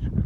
George.